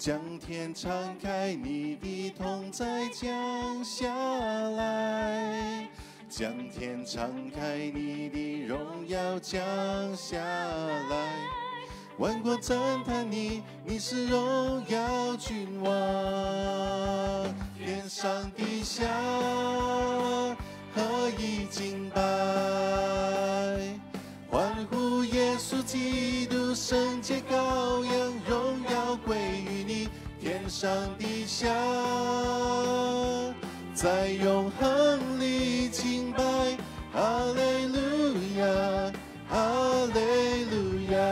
将天敞开，你的痛再降下来；将天敞开，你的荣耀降下来。万国赞叹你，你是荣耀君王。天上地下，何以敬拜？欢呼耶稣基督，圣洁羔羊。上地下，在永恒里清白，哈利路亚，哈利路亚，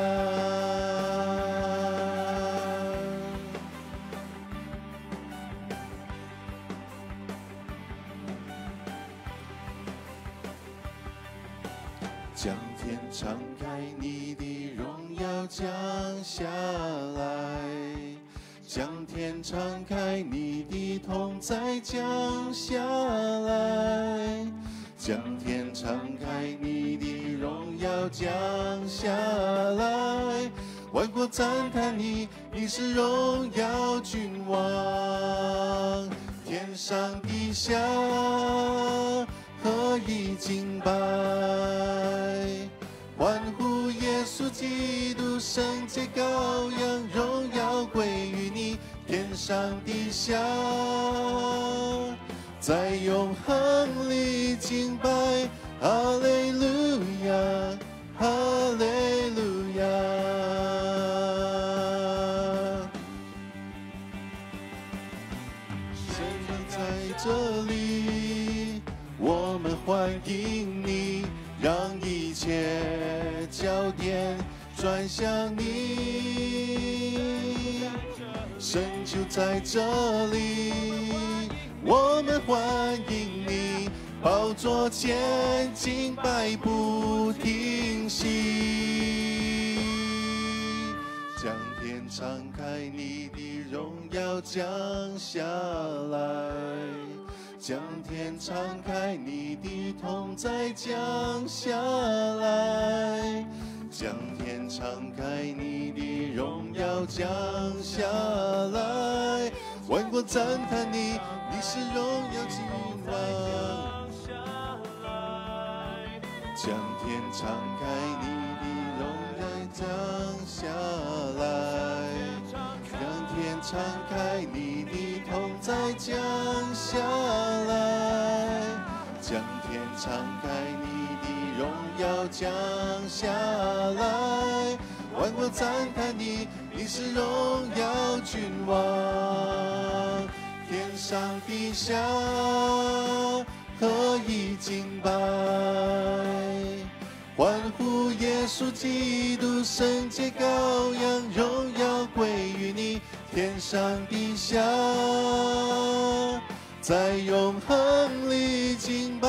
将天敞开，你的荣耀降下。敞开你的痛，再降下来；将天敞开你的荣耀降下来。万国赞叹你，你是荣耀君王。天上地下，何以敬拜？欢呼耶稣基督，圣洁羔羊，荣耀归于你。天上地下，在永恒里敬拜，哈利路亚，哈利路亚。生命在这里，我们欢迎你，让一切焦点转向你。神就在这里，我们欢迎你。宝座前敬拜不停息，将天敞开，你的荣耀降下来，将天敞开，你的同在降下来。将天敞开，你的荣耀降下来，万国赞叹你，你是荣耀之王。将天敞开，你的荣耀降下来，将天敞开，你的同在降下来，将天敞开。要降下来，万国赞叹你，你是荣耀君王。天上地下，何以敬拜？欢呼耶稣基督，圣洁羔羊，荣耀归于你。天上地下，在永恒里敬拜。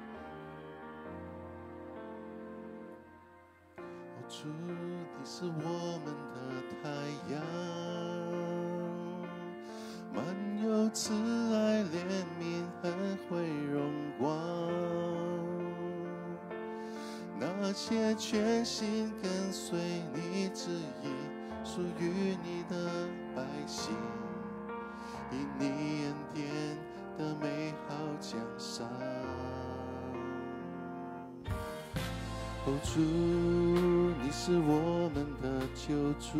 你是我们的太阳，满有慈爱怜悯，和会荣光。那些全心跟随你旨意、属于你的百姓，因你恩典的美好江山。主，你是我们的救主，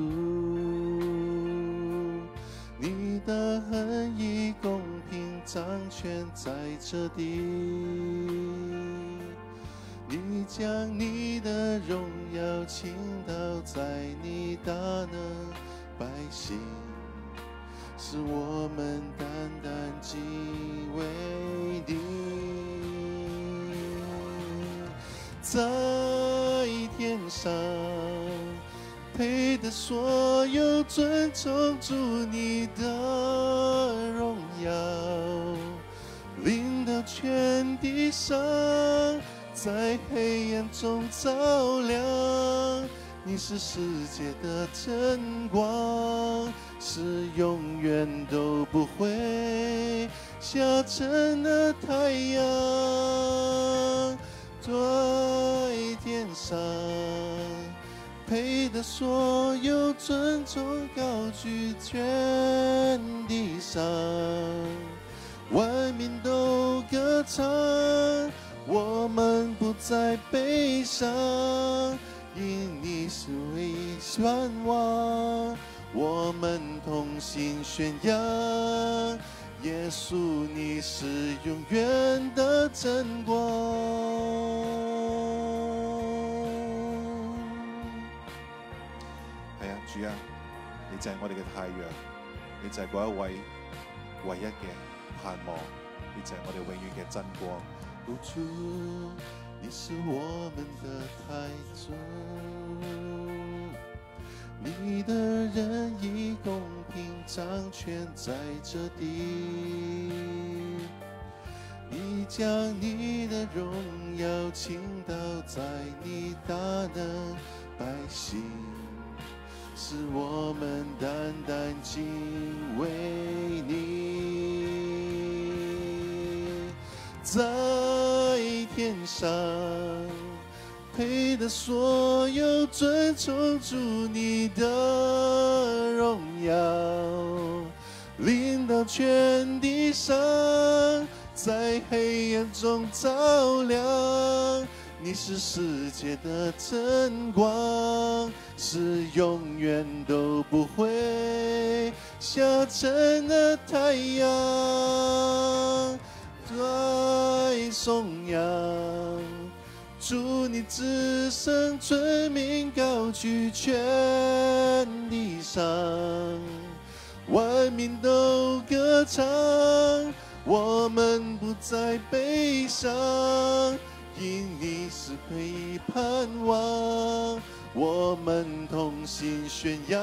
你的恩义公平掌权在彻底，你将你的荣耀倾倒在你大能百姓，是我们。上，配得所有尊崇，祝你的荣耀，领到全地上，在黑暗中照亮。你是世界的晨光，是永远都不会下沉的太阳。在天上，配得所有尊重；高举全地上，万民都歌唱，我们不再悲伤。因你是唯一盼望，我们同心宣扬。耶稣，你是永远的真光。系啊，主啊，你就系我哋嘅太阳，你就系嗰一位唯一嘅盼望，你就系我哋永远嘅真光。主，你是我们的太宗。你的仁义公平掌权在这地，你将你的荣耀倾倒在你大能百姓，使我们单单敬畏你，在天上。你的所有尊崇，主你的荣耀，领导全地上，在黑暗中照亮。你是世界的晨光，是永远都不会下沉的太阳，在颂扬。祝你只身传命，高举全地上，万民都歌唱，我们不再悲伤。因你是盼望，我们同心宣扬，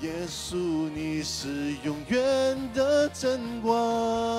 耶稣你是永远的真光。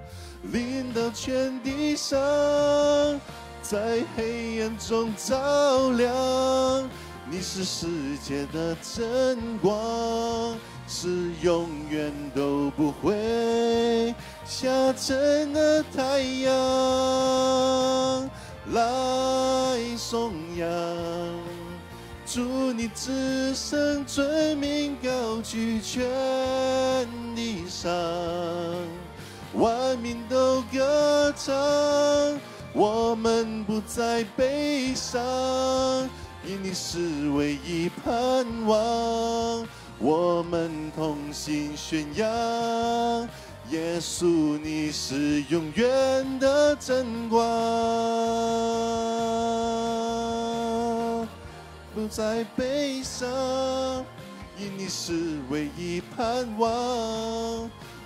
淋到全地上，在黑暗中照亮，你是世界的晨光，是永远都不会下沉的太阳。来颂扬，祝你至圣尊名高举全地上。万民都歌唱，我们不再悲伤，因你是唯一盼望，我们同心宣扬，耶稣你是永远的真光，不再悲伤，因你是唯一盼望。